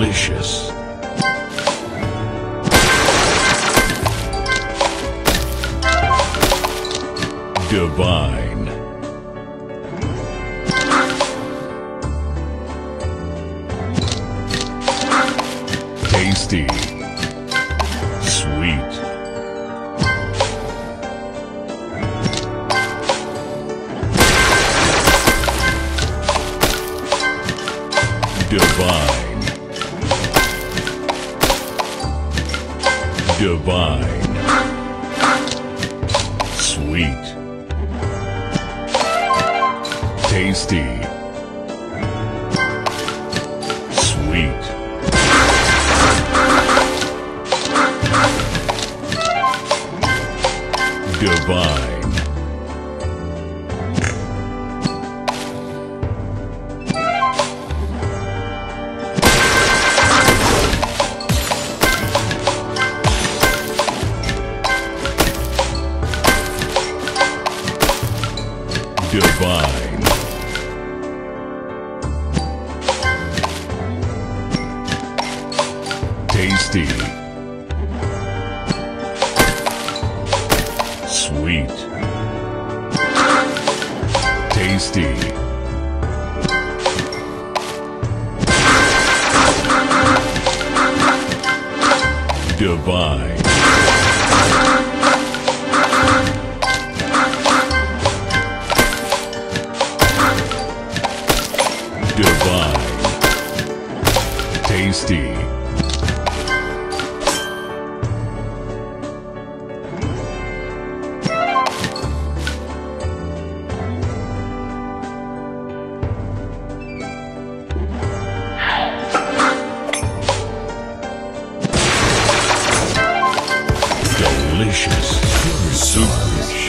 Delicious. Divine. Tasty. Sweet. Divine. Divine. Sweet. Tasty. Sweet. Divine. Divine. Tasty. Sweet. Tasty. Divine. Divine. Tasty. Delicious. Super